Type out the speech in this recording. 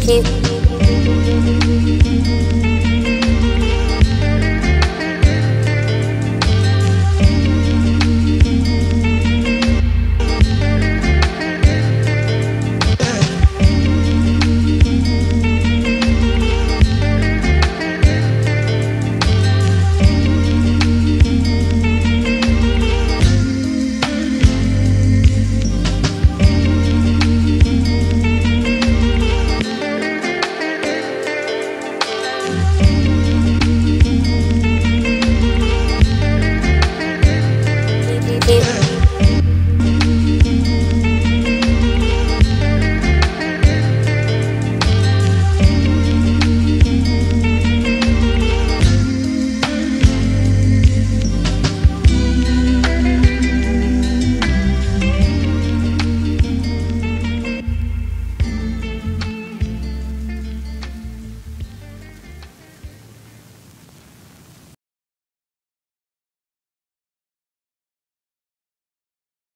Thank you. Bye.